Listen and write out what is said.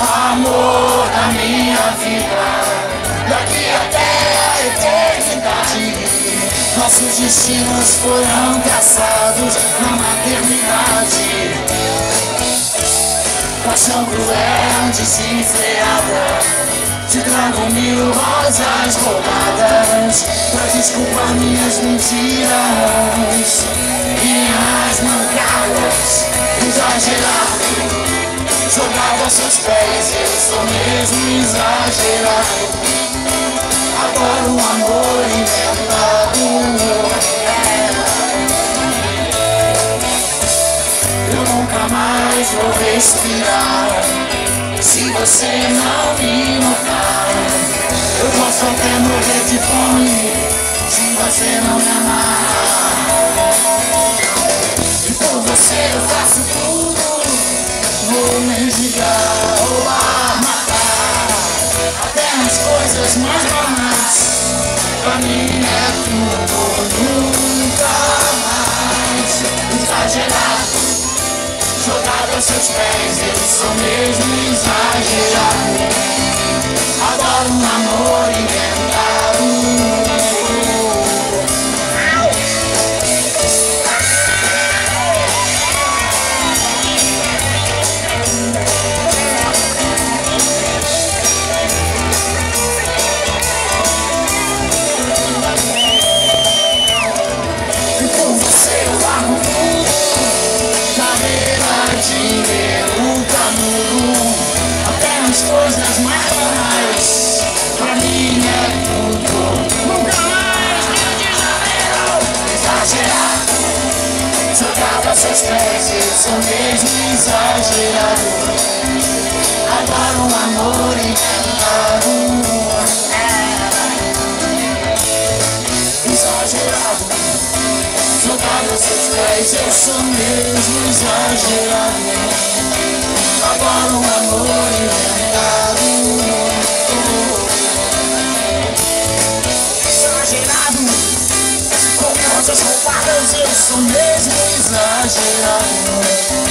Amor da minha vida, daqui até a eternidade. Nossos destinos foram traçados na maternidade. Paixão cruel, desenfreada. Te trago mil rosas roubadas Pra desculpar minhas mentiras Minhas mancadas Exagerado Jogado aos seus pés Eu sou mesmo exagerado. Agora um amor inventado Eu nunca mais vou respirar. Se você não me notar Eu posso até morrer de fome. Se você não me amar E por você eu faço tudo mais banais Pra mim é tudo Nunca mais. Exagerado jogado aos seus pés Eu sou mesmo exagerado Pés Eu sou mesmo exagerado Adoro um amor inventado Exagerado Jogava seus pés Eu sou mesmo exagerado Adoro um amor inventado Rosas roubadas Eu sou mesmo exagerado